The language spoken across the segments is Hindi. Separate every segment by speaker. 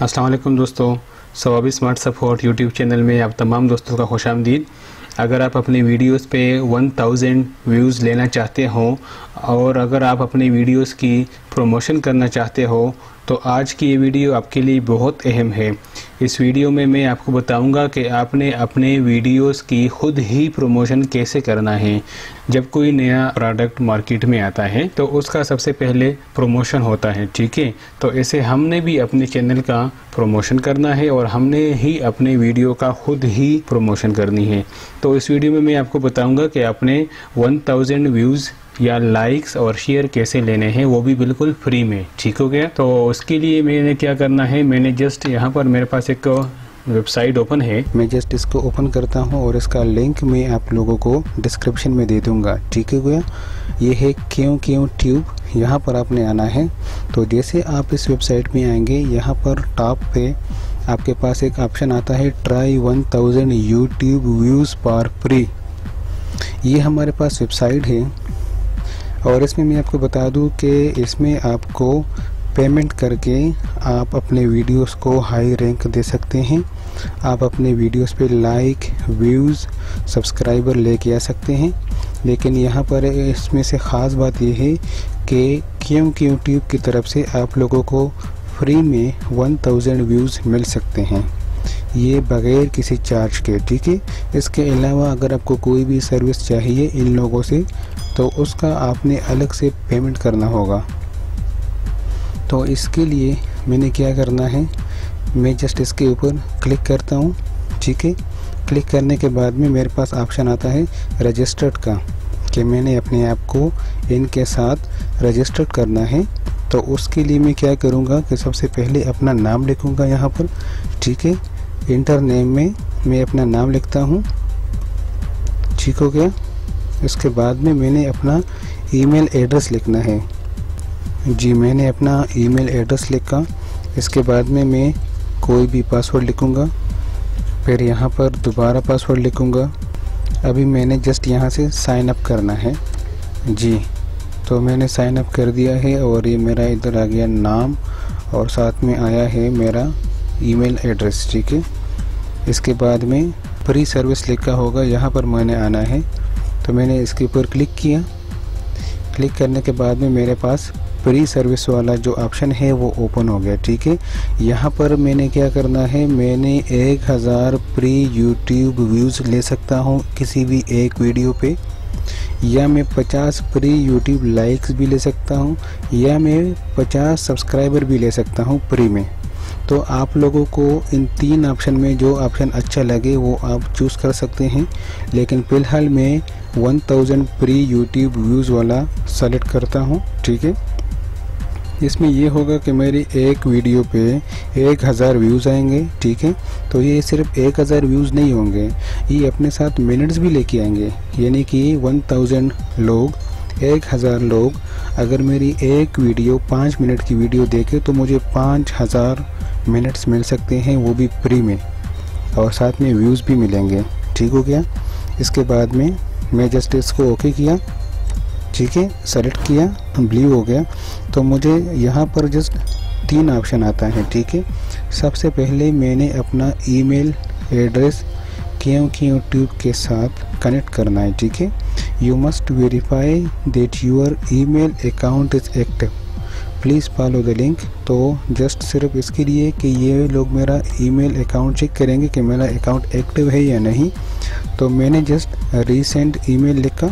Speaker 1: वालेकुम दोस्तों। Swabi smart support YouTube channel में आप तमाम दोस्तों का खुश आमदीद अगर आप अपनी वीडियोस पे 1000 व्यूज़ लेना चाहते हो, और अगर आप अपनी वीडियोस की प्रमोशन करना चाहते हो तो आज की ये वीडियो आपके लिए बहुत अहम है। इस वीडियो में मैं आपको बताऊँगा कि आपने अपने वीडियोस की खुद ही प्रमोशन कैसे करना है। जब कोई नया प्रोडक्ट मार्केट में आता है तो उसका सबसे पहले प्रमोशन होता है, ठीक है? तो ऐसे हमने भी अपने चैनल का प्रमोशन करना है और हमने ही अपने वीडियो का खुद ही प्रमोशन करनी है। तो इस वीडियो में मैं आपको बताऊँगा कि आपने 1000 व्यूज़ या लाइक्स और शेयर कैसे लेने हैं, वो भी बिल्कुल फ्री में, ठीक हो गया? तो उसके लिए मैंने क्या करना है, मैंने जस्ट यहाँ पर मेरे पास एक वेबसाइट ओपन है।
Speaker 2: मैं जस्ट इसको ओपन करता हूँ और इसका लिंक मैं आप लोगों को डिस्क्रिप्शन में दे दूँगा, ठीक है गया? ये है क्यों क्यों ट्यूब यहाँ पर आपने आना है। तो जैसे आप इस वेबसाइट में आएँगे, यहाँ पर टॉप पे आपके पास एक ऑप्शन आता है try one thousand YouTube views पर फ्री ये हमारे पास वेबसाइट है। और इसमें मैं आपको बता दूँ कि इसमें आपको पेमेंट करके आप अपने वीडियोस को हाई रैंक दे सकते हैं। आप अपने वीडियोस पे लाइक व्यूज़ सब्सक्राइबर लेके आ सकते हैं। लेकिन यहाँ पर इसमें से ख़ास बात यह है कि क्यों कि यूट्यूब की तरफ़ से आप लोगों को फ्री में 1000 व्यूज़ मिल सकते हैं। ये बग़ैर किसी चार्ज के, ठीक है? इसके अलावा अगर आपको कोई भी सर्विस चाहिए इन लोगों से तो उसका आपने अलग से पेमेंट करना होगा। तो इसके लिए मैंने क्या करना है, मैं जस्ट इसके ऊपर क्लिक करता हूँ, ठीक है? क्लिक करने के बाद में मेरे पास ऑप्शन आता है रजिस्टर्ड का, कि मैंने अपने आप को इनके साथ रजिस्टर्ड करना है। तो उसके लिए मैं क्या करूँगा कि सबसे पहले अपना नाम लिखूँगा यहाँ पर, ठीक है? इंटर नेम में मैं अपना नाम लिखता हूँ। ठीक हो गया? इसके बाद में मैंने अपना ईमेल एड्रेस लिखना है। जी, मैंने अपना ईमेल एड्रेस लिखा। इसके बाद में मैं कोई भी पासवर्ड लिखूँगा। फिर यहाँ पर दोबारा पासवर्ड लिखूँगा। अभी मैंने जस्ट यहाँ से साइन अप करना है। जी तो मैंने साइन अप कर दिया है और ये मेरा इधर आ गया नाम और साथ में आया है मेरा ईमेल एड्रेस। ठीक है? इसके बाद में फ्री सर्विस लिखा होगा, यहाँ पर मैंने आना है। तो मैंने इसके ऊपर क्लिक किया। क्लिक करने के बाद में मेरे पास फ्री सर्विस वाला जो ऑप्शन है, वो ओपन हो गया, ठीक है? यहाँ पर मैंने क्या करना है, मैंने एक हज़ार प्री यूट्यूब व्यूज़ ले सकता हूँ किसी भी एक वीडियो पे। या मैं 50 प्री यूट्यूब लाइक्स भी ले सकता हूँ, या मैं 50 सब्सक्राइबर भी ले सकता हूँ प्री में। तो आप लोगों को इन तीन ऑप्शन में जो ऑप्शन अच्छा लगे, वो आप चूज़ कर सकते हैं। लेकिन फ़िलहाल मैं 1000 प्री यूट्यूब व्यूज़ वाला सेलेक्ट करता हूँ, ठीक है? इसमें ये होगा कि मेरी एक वीडियो पे एक हज़ार व्यूज़ आएँगे, ठीक है? तो ये सिर्फ़ एक हज़ार व्यूज़ नहीं होंगे, ये अपने साथ मिनट्स भी लेके आएँगे। यानी कि वन थाउज़ेंड लोग, एक हज़ार लोग अगर मेरी एक वीडियो, पाँच मिनट की वीडियो देखे तो मुझे पाँच हज़ार मिनट्स मिल सकते हैं, वो भी फ्री में। और साथ में व्यूज़ भी मिलेंगे। ठीक हो गया? इसके बाद में मैं जस्ट इसको ओके किया। ठीक है? सेलेक्ट किया। ब्लू हो गया। तो मुझे यहाँ पर जस्ट तीन ऑप्शन आता है। ठीक है? सबसे पहले मैंने अपना ईमेल एड्रेस क्योंकि यूट्यूब के साथ कनेक्ट करना है। ठीक है? You must verify that your email account is active please follow the link तो जस्ट सिर्फ़ इसके लिए कि ये लोग मेरा ईमेल अकाउंट चेक करेंगे कि मेरा अकाउंट एक्टिव है या नहीं। तो मैंने जस्ट रीसेंट ईमेल लिखा।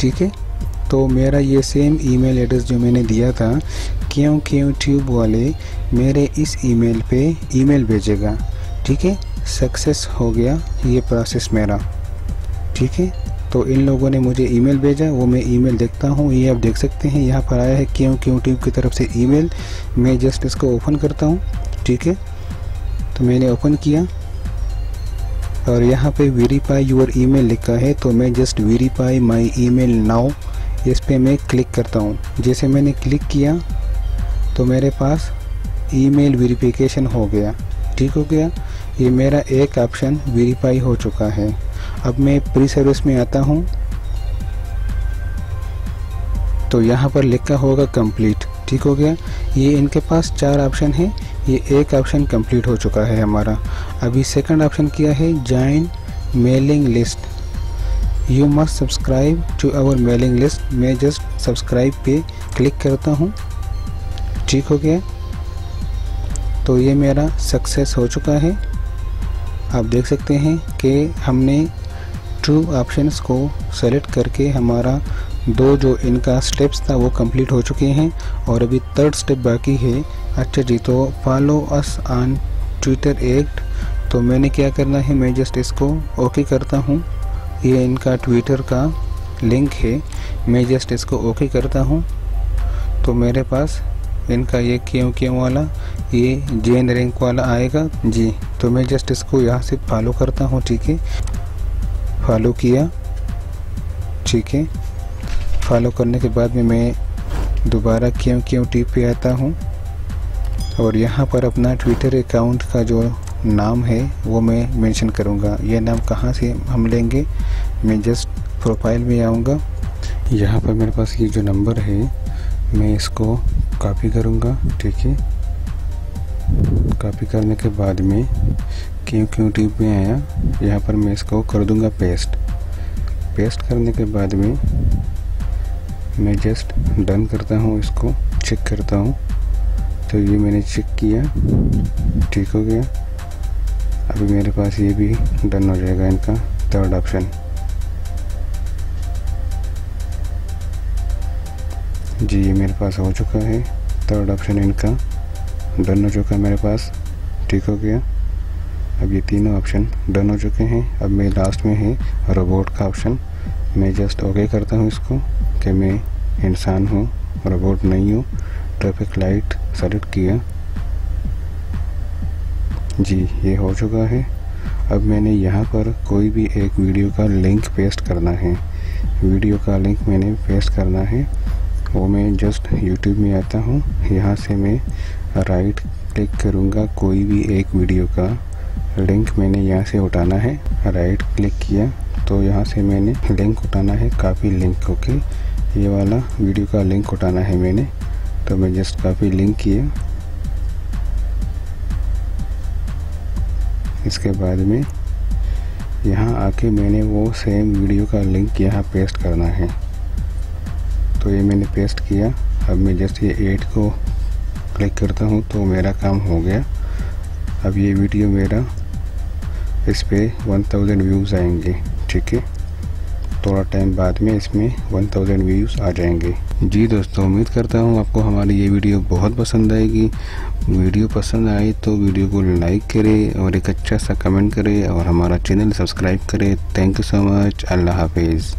Speaker 2: ठीक है? तो मेरा ये सेम ईमेल एड्रेस जो मैंने दिया था, क्यों क्यों ट्यूब वाले मेरे इस ईमेल पे ईमेल भेजेगा। ठीक है? सक्सेस हो गया ये प्रोसेस मेरा। ठीक है? तो इन लोगों ने मुझे ईमेल भेजा, वो मैं ईमेल देखता हूँ, ये आप देख सकते हैं, यहाँ पर आया है क्यों क्यों ट्यूब की तरफ़ से ईमेल। मैं जस्ट इसको ओपन करता हूँ, ठीक है? तो मैंने ओपन किया, और यहाँ पे वेरीफाई यूर ईमेल लिखा है तो मैं just verify my email now इस पर मैं क्लिक करता हूँ। जैसे मैंने क्लिक किया तो मेरे पास ईमेल वेरिफिकेशन हो गया, ठीक हो गया? ये मेरा एक ऑप्शन वेरीफाई हो चुका है। अब मैं प्री सर्विस में आता हूँ। तो यहाँ पर लिखा होगा कंप्लीट ठीक हो गया? ये इनके पास चार ऑप्शन है। ये एक ऑप्शन कंप्लीट हो चुका है हमारा। अभी सेकंड ऑप्शन किया है join mailing list you must subscribe to our mailing list मैं जस्ट सब्सक्राइब पे क्लिक करता हूँ। ठीक हो गया? तो ये मेरा सक्सेस हो चुका है। आप देख सकते हैं कि हमने ट्रू ऑप्शंस को सेलेक्ट करके हमारा दो जो इनका स्टेप्स था वो कंप्लीट हो चुके हैं और अभी थर्ड स्टेप बाकी है। अच्छा जी तो follow us on Twitter act तो मैंने क्या करना है, मैं जस्ट इसको ओके करता हूँ। ये इनका ट्विटर का लिंक है, मैं जस्ट इसको ओके करता हूँ। तो मेरे पास इनका ये क्यों क्यों वाला, ये जेन रैंक वाला आएगा। जी तो मैं जस्ट इसको यहाँ से फॉलो करता हूँ, ठीक है? फॉलो किया। ठीक है। फॉलो करने के बाद में मैं दोबारा क्यों क्यों टी पे आता हूँ? और यहाँ पर अपना ट्विटर अकाउंट का जो नाम है, वो मैं मेंशन करूँगा। ये नाम कहाँ से हम लेंगे? मैं जस्ट प्रोफ़ाइल में आऊँगा। यहाँ पर मेरे पास ये जो नंबर है, मैं इसको कॉपी करूँगा। ठीक है। कॉपी करने के बाद में क्यों क्यों टिप में आया, यहाँ पर मैं इसको कर दूँगा पेस्ट पेस्ट करने के बाद में मैं जस्ट डन करता हूँ, इसको चेक करता हूँ। तो ये मैंने चेक किया, ठीक हो गया। अभी मेरे पास ये भी डन हो जाएगा इनका थर्ड ऑप्शन जी, ये मेरे पास हो चुका है थर्ड ऑप्शन इनका। डन हो चुका है मेरे पास, ठीक हो गया। अब ये तीनों ऑप्शन डन हो चुके हैं, अब मेरे लास्ट में है रोबोट का ऑप्शन मैं जस्ट ओके करता हूँ इसको कि मैं इंसान हूँ रोबोट नहीं हूँ। ट्रैफ़िक लाइट सेलेक्ट किया। जी, ये हो चुका है। अब मैंने यहाँ पर कोई भी एक वीडियो का लिंक पेस्ट करना है। वीडियो का लिंक मैंने पेस्ट करना है। वो मैं जस्ट यूट्यूब में आता हूँ। यहाँ से मैं राइट क्लिक करूँगा कोई भी एक वीडियो का। लिंक मैंने यहाँ से उठाना है। राइट क्लिक किया तो यहाँ से मैंने लिंक उठाना है काफ़ी लिंक ओके ये वाला वीडियो का लिंक उठाना है मैंने। तो मैं जस्ट काफ़ी लिंक किया। इसके बाद में यहाँ आके मैंने वो सेम वीडियो का लिंक यहाँ पेस्ट करना है। तो ये मैंने पेस्ट किया। अब मैं जस्ट ये एड को क्लिक करता हूँ तो मेरा काम हो गया। अब ये वीडियो मेरा इस पर 1000 व्यूज़ आएँगे, ठीक है? थोड़ा टाइम बाद में इसमें 1000 व्यूज़ आ जाएँगे। जी दोस्तों, उम्मीद करता हूँ आपको हमारी ये वीडियो बहुत पसंद आएगी। वीडियो पसंद आए तो वीडियो को लाइक करें और एक अच्छा सा कमेंट करें और हमारा चैनल सब्सक्राइब करें। थैंक यू सो मच अल्लाह हाफिज़।